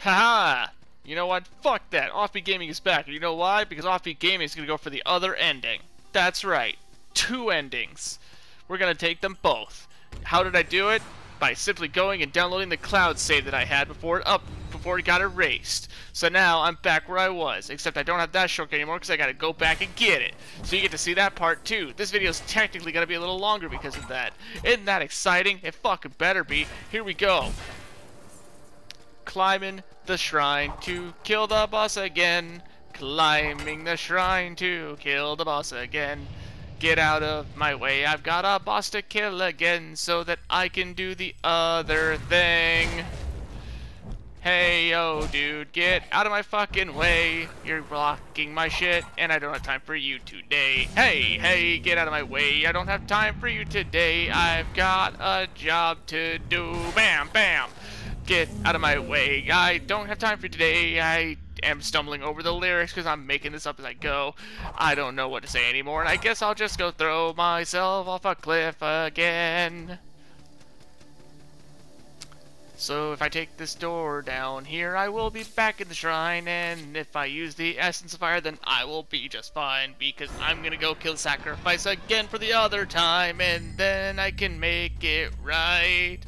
Haha! You know what? Fuck that. Offbeat Gaming is back. You know why? Because Offbeat Gaming is going to go for the other ending. That's right. Two endings. We're going to take them both. How did I do it? By simply going and downloading the cloud save that I had before it up before it got erased. So now I'm back where I was, except I don't have that shortcut anymore because I gotta go back and get it. So you get to see that part too. This video is technically gonna be a little longer because of that. Isn't that exciting? It fucking better be. Here we go. Climbing the shrine to kill the boss again. Climbing the shrine to kill the boss again. Get out of my way, I've got a boss to kill again so that I can do the other thing. Hey, yo, dude, get out of my fucking way. You're blocking my shit, and I don't have time for you today. Hey, hey, get out of my way. I don't have time for you today. I've got a job to do. Bam, bam. Get out of my way. I don't have time for today. I am stumbling over the lyrics because I'm making this up as I go. I don't know what to say anymore, and I guess I'll just go throw myself off a cliff again. So if I take this door down here, I will be back in the shrine, and if I use the Essence of Fire, then I will be just fine, because I'm gonna go kill Sacrifice again for the other time, and then I can make it right.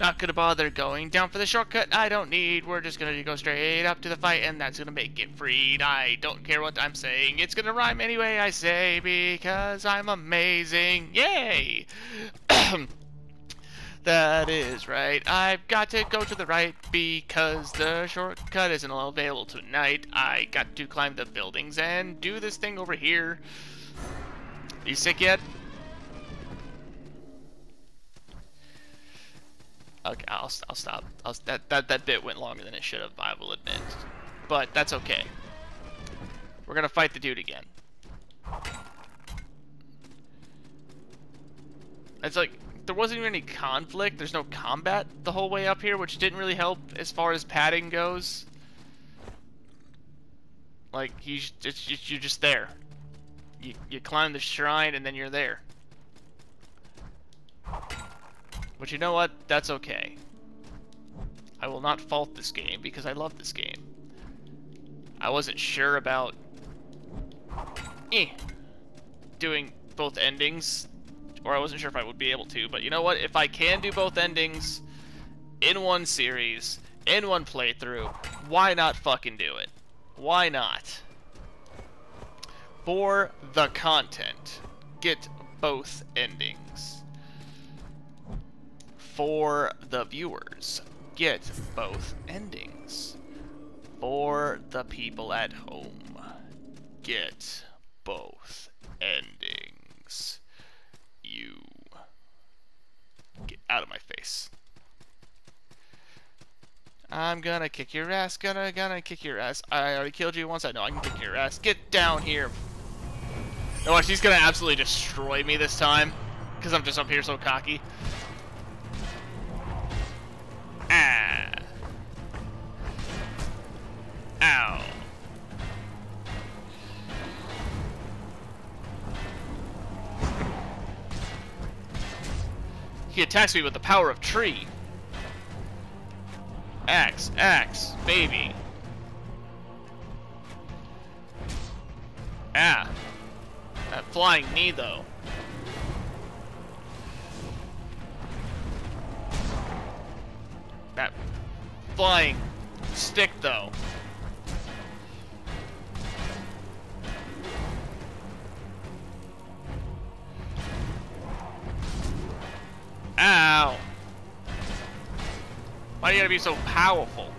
Not gonna bother going down for the shortcut I don't need. We're just gonna go straight up to the fight, and that's gonna make it freed. I don't care what I'm saying. It's gonna rhyme anyway, I say, because I'm amazing. Yay! That is right. I've got to go to the right because the shortcut isn't available tonight. I got to climb the buildings and do this thing over here. You sick yet? Okay, I'll, I'll stop. I'll, that, that, that bit went longer than it should have, I will admit. But that's okay. We're gonna fight the dude again. It's like, there wasn't even any conflict. There's no combat the whole way up here, which didn't really help as far as padding goes. Like, he's just, you're just there. You, you climb the shrine and then you're there. But you know what? That's okay. I will not fault this game because I love this game. I wasn't sure about eh, doing both endings or I wasn't sure if I would be able to, but you know what? If I can do both endings in one series, in one playthrough, why not fucking do it? Why not? For the content, get both endings. For the viewers, get both endings. For the people at home, get both endings you get out of my face. I'm gonna kick your ass, gonna, gonna kick your ass. I already killed you once, I know I can kick your ass. Get down here. Oh, watch, he's gonna absolutely destroy me this time. Because I'm just up here so cocky. He attacks me with the power of tree. Axe, axe, baby. Ah. That flying knee, though. That flying stick, though. Ow! Why do you gotta be so powerful?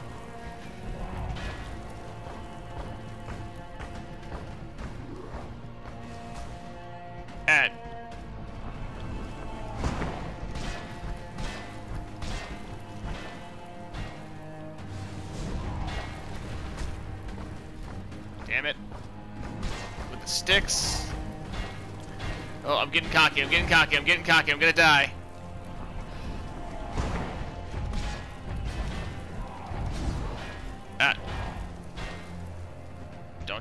Ed. Damn it. With the sticks. Oh, I'm getting cocky, I'm getting cocky, I'm getting cocky, I'm gonna die.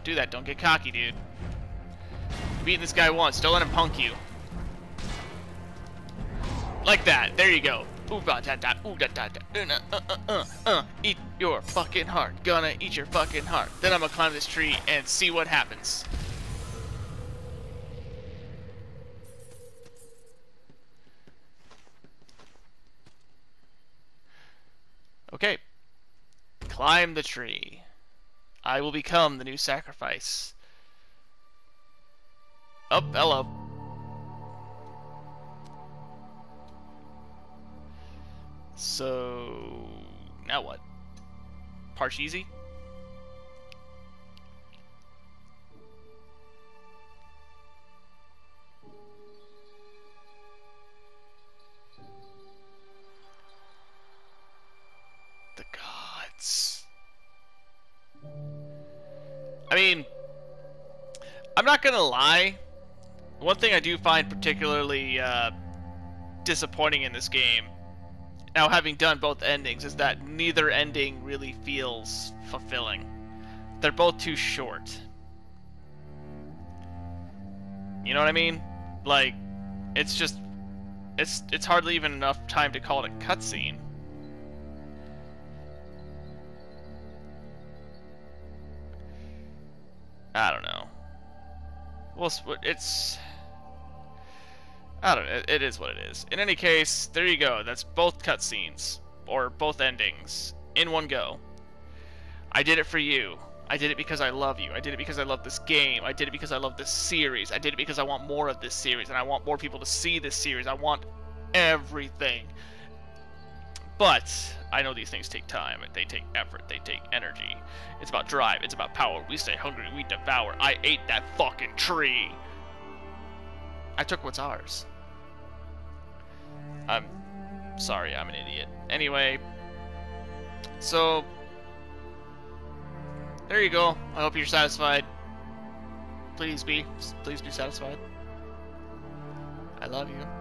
Do that. Don't get cocky, dude. Beating this guy once. Don't let him punk you. Like that. There you go. ooh da da, ooh da da da, uh, uh, uh, uh, uh, eat your fucking heart, gonna eat your fucking heart. Then I'm gonna climb this tree and see what happens. Okay. Climb the tree. I will become the new sacrifice. Oh, hello. So, now what? Parcheesi? The mean, I'm not gonna lie. One thing I do find particularly uh, disappointing in this game now having done both endings is that neither ending really feels fulfilling. They're both too short. You know what I mean? Like, it's just, it's it's hardly even enough time to call it a cutscene. I don't know. Well, it's I don't know. It, is what it is. In any case, there you go. That's both cutscenes or both endings in one go. I did it for you. I did it because I love you. I did it because I love this game. I did it because I love this series. I did it because I want more of this series and I want more people to see this series. I want everything. But I know these things take time. They take effort. They take energy. It's about drive. It's about power. We stay hungry. We devour. I ate that fucking tree. I took what's ours. I'm sorry, I'm an idiot. Anyway, so there you go. I hope you're satisfied. Please be. Please be satisfied. I love you.